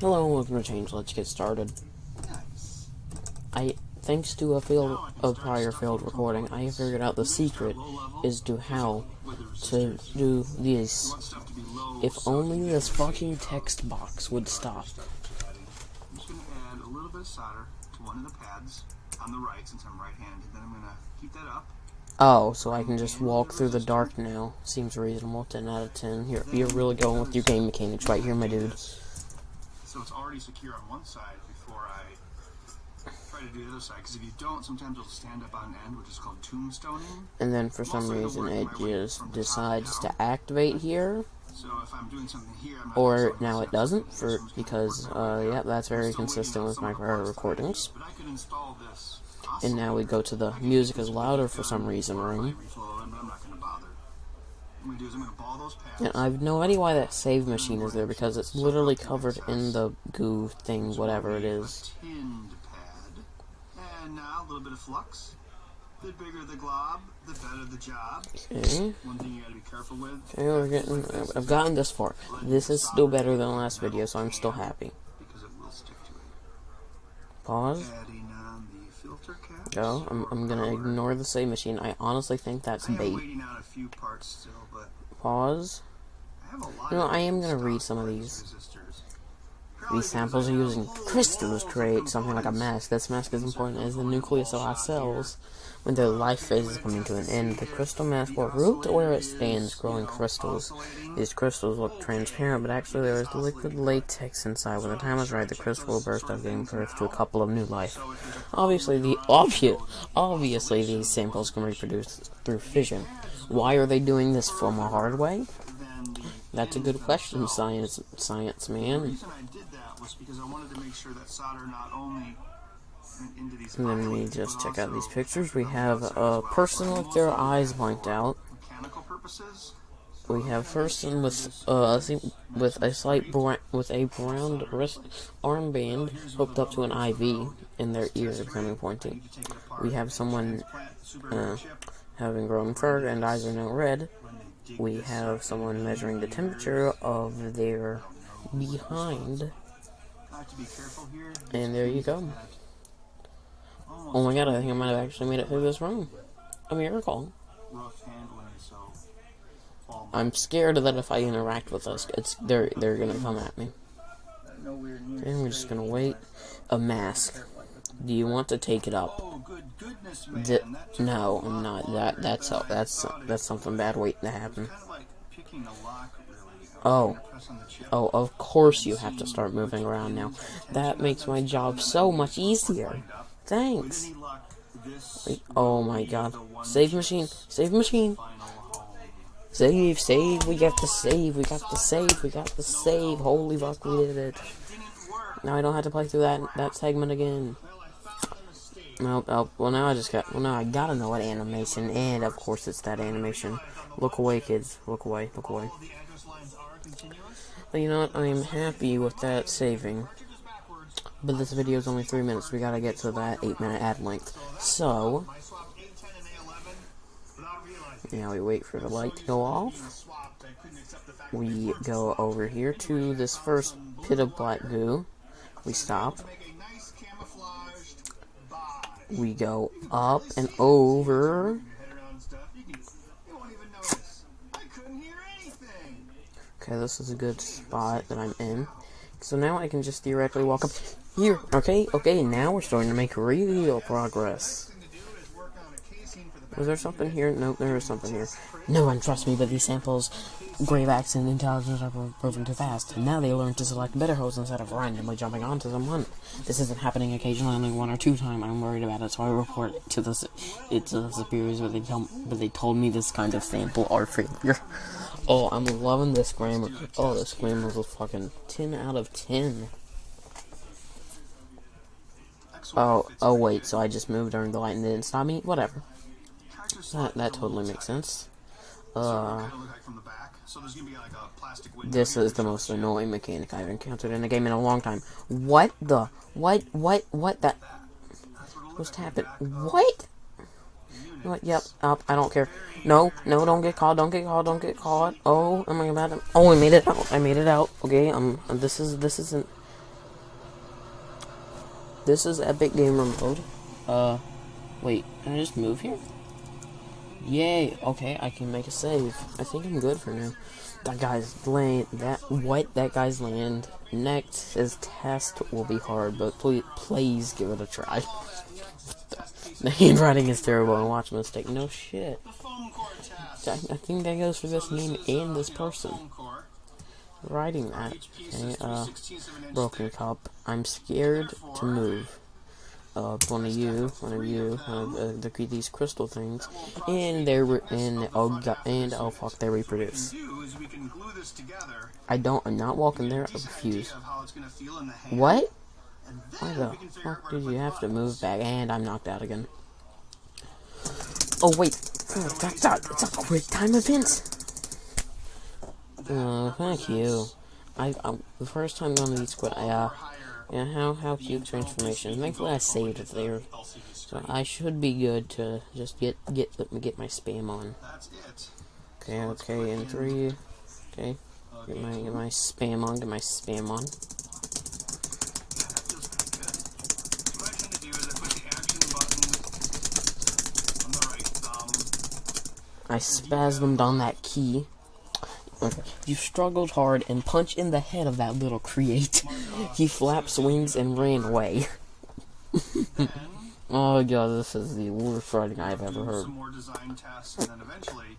Hello and welcome to Changed. Let's get started. I, thanks to a failed, a prior failed recording, I figured out the secret is to how to do this. If only this fucking text box would stop. I'm just going to add a little bit of solder to one of the pads on the right since I'm right-handed. Then I'm going to heat that up. Oh, so I can just walk through the dark now. Seems reasonable. 10 out of 10. You're, you're really going with your game mechanics right here, my dude. So it's already secure on one side before I try to do the other side. Because if you don't, sometimes it'll stand up on end, which is called tombstoning. And then for some reason it just decides to activate here. So if I'm doing something here, I'm Or now it doesn't, for because, uh, yeah, that's very consistent with my prior recordings. But I could install this. And now we go to the music is louder for some reason room. And I have no idea why that save machine is there because it's literally covered in the goo thing, whatever it is. And now a little bit of flux. The bigger the glob, the better the job. Okay, One thing you gotta be careful with. okay, we're getting. I've gotten this far. This is still better than the last video, so I'm still happy. Because it will stick to it. Pause. Adding on the filter cap. Go. I'm, I'm gonna ignore the save machine. I honestly think that's bait. waiting on a few parts still, but Pause. I have a lot You of I am gonna read some of these. resistors. These samples are using crystals to create something like a mask. This mask is important as the nucleus of our cells. When their life phase is coming to an end, the crystal mask will root to where it stands, growing crystals. These crystals look transparent, but actually there is liquid latex inside. When the time is right, the crystal will burst out, giving birth to a couple of new life. Obviously, the obvious, obviously these samples can reproduce through fission. Why are they doing this from a hard way? That's a good question, science, science man. Was because I wanted to make sure that solder not only went into these And then we just check out these pictures. We have a person with their eyes blanked out. We have person with uh with a slight bra- with a brown wrist armband hooked up to an IV, and their ears are becoming pointy. Take it apart. We have someone uh, having grown fur and eyes are now red. When they dig We have someone measuring the temperature of their behind, and there you go. Oh my god, I think I might have actually made it through this room. A miracle. rough handling, so fall I'm scared that if I interact with us, it's they're they're gonna come at me. And we're just gonna wait. A mask. Do you want to take it up? Oh, good goodness! D- no, I'm not. That that's that's that's something bad waiting to happen. Oh. Oh, of course you have to start moving around now. That makes my job so much easier. Thanks. Wait, Oh my god. Save machine. Save machine. Save, save. We got to save. We got to save. We got to save. Holy fuck, we did it. Now I don't have to play through that that segment again. Nope, oh, well now I just got, well now I gotta know what animation, and of course it's that animation. Look away, kids. Look away, look away. You know what, I am happy with that saving. But this video is only 3 minutes, we gotta get to that 8 minute ad length. So, I swapped A10 and A11 without realizing. now we wait for the light to go off. We go over here to this first pit of black goo. We stop. We go up and over. Your head around stuff. You can. You won't even notice. I couldn't hear anything. Okay, this is a good spot that I'm in. So now I can just theoretically walk up here. Okay, okay, now we're starting to make real progress. Was there something here? Nope, there is something here. No one trusts me, but these samples, Gravax and Intelligence are proven too fast. And now they learn to select better hosts instead of randomly jumping onto someone. This isn't happening occasionally, only one or two times. I'm worried about it, so I report it to the it to the superiors, but they tell but they told me this kind of sample are failure. Oh, I'm loving this grammar. Oh, this grammar was fucking ten out of ten. Oh, oh wait, so I just moved during the light and it didn't stop me? Whatever. That, that totally makes sense. Uh, Kind of look like from the back. So there's gonna be like a plastic window. this is the most annoying mechanic I've encountered in a game in a long time. What the? What? What? What? That? What What's happened? from the back of What? What? Yep. Up. I don't care. No. No. Don't get caught. Don't get caught. Don't get caught. Oh. Am I about to? Oh, I made it out. I made it out. Okay. Um. This is. This isn't. This is Epic Gamer Mode. Uh, wait, can I just move here? Yay! Okay, I can make a save. I think I'm good for now. That guy's land. That what? That guy's land. Next, his test will be hard, but please, please give it a try. The handwriting is terrible and watch mistake. No shit. The foam core test. I, I think that goes for this name and uh, this person. Writing that. Okay, uh, 3/16 of an inch broken cup. I'm scared to move. Uh, one of you, one of you, one of uh, the, these crystal things, and they're re- and oh god, and oh fuck, they reproduce. What we can do is we can glue this together. I don't. I'm not walking there. I refuse. idea of how it's gonna feel in the hand, What? Why the we can figure out fuck did you have to move back? And I'm knocked out again. Oh wait, oh, that's a, it's a quick time event. Oh, thank you. I, I the first time on the quit. I uh, yeah, how how cute transformation. Thankfully, I saved it there, so. I should be good to just get get let me get my spam on. That's it. Okay, okay, in three. Okay, get my get my spam on. Get my spam on. Yeah, that feels pretty good. So what I tend to do is I put the action button on the right thumb. I spasmed on that key. You struggled hard and punched in the head of that little create. he flaps wings and ran away. Oh god, this is the worst writing I've ever heard. some more design tests, and then eventually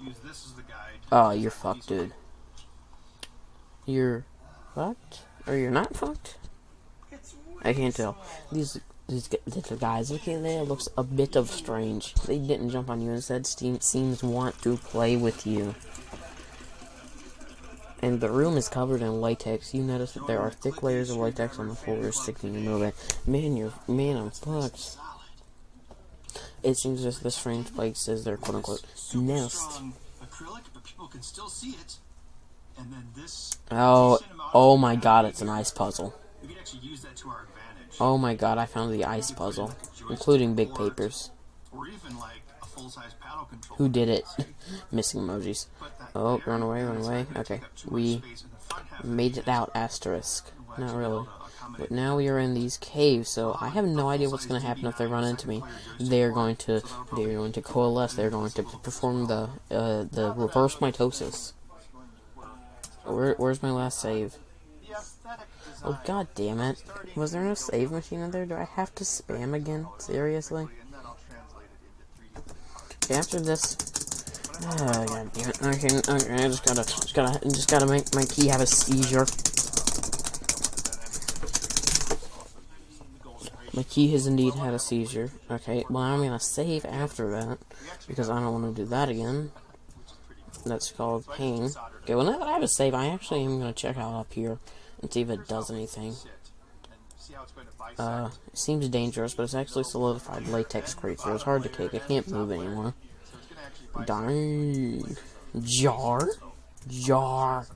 use this as the guide. Oh, you're fucked, dude. You're fucked? Or you're not fucked? I can't tell. These these little guys looking there looks a bit of strange. They didn't jump on you instead Steam seems want to play with you. And the room is covered in latex. You notice that there are thick layers of latex on the floor sticking and moving. Man, you're man, I'm fucked. It seems as this strange place is their quote unquote nest. acrylic, but people can still see it. And then this. Oh, oh my god, it's an ice puzzle. We can actually use that to our advantage. Oh my god, I found the ice puzzle, including big papers. Or even like a full-size paddle controller. Who did it? Missing emojis. Oh, run away, run away. Okay, take up too much we space in the front half of Made it out asterisk. Not really. able to accommodate But now we are in these caves, so I have no idea what's going to happen if they run into me. They're going to they're going to coalesce. They're going to perform the uh, the reverse mitosis. Where, where's my last save? Oh god damn it! Was there no save machine in there? Do I have to spam again? Seriously? and then I'll translate it into 3D. Okay, after this. Oh god damn it! Okay, okay, I just gotta just gotta just gotta make my key have a seizure. My key has indeed had a seizure. Okay, well I'm gonna save after that because I don't want to do that again. That's called pain. Okay, well now that I have a save, I actually am gonna check out up here and see if it does anything. Uh, it seems dangerous, but it's actually solidified latex creature. it's hard to kick. I can't move anymore. Dang. Jar? Jar.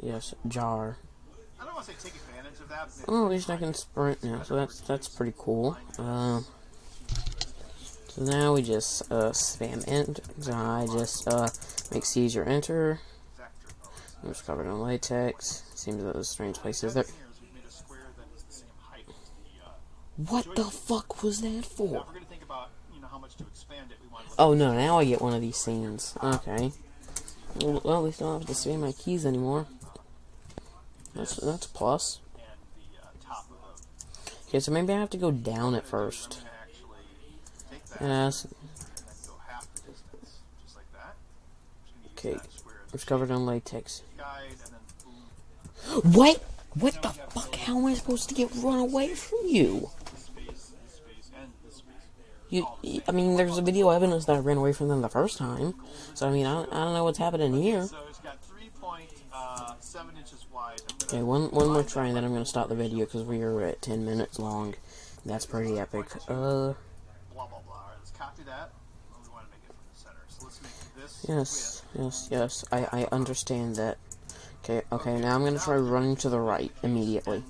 Yes, jar. Oh, at least I can sprint now, so that's that's pretty cool. Um, so now we just uh, spam enter. I just uh, make seizure enter. I'm just covered in latex. Seems that there's strange places there. Here is we've made a square that is the same height as the. Uh, What the fuck was that for? if we're going to think about you know how much to expand it, we want to. Oh no, now I get one of these scenes. Okay. Well, at least I don't have to spam my keys anymore. That's that's a plus. Uh, top of the. Okay, so maybe I have to go down at first. going to actually take that Yes. and then go half the distance, just like that. Just Okay. gonna use that square as It's covered in latex. a guide, and then boom, What? What the fuck? How am I supposed to get run away from you? this space, this space, and this space. You, I mean, there's a video evidence that I ran away from them the first time. So I mean, I don't, I don't know what's happening here. So it's got 3.7 inches wide. Okay, one one more try and then I'm gonna stop the video because we are at 10 minutes long. That's pretty epic. Uh, blah blah blah. Alright, let's copy that. We want to make it from the center. So let's make this. yes, yes, yes. I I understand that. Okay, okay. Now I'm gonna try running to the right immediately.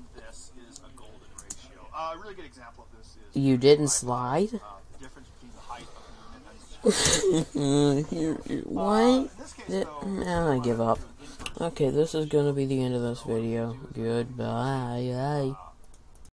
You didn't slide? what? I give up. Okay, this is gonna be the end of this video. Goodbye. Bye.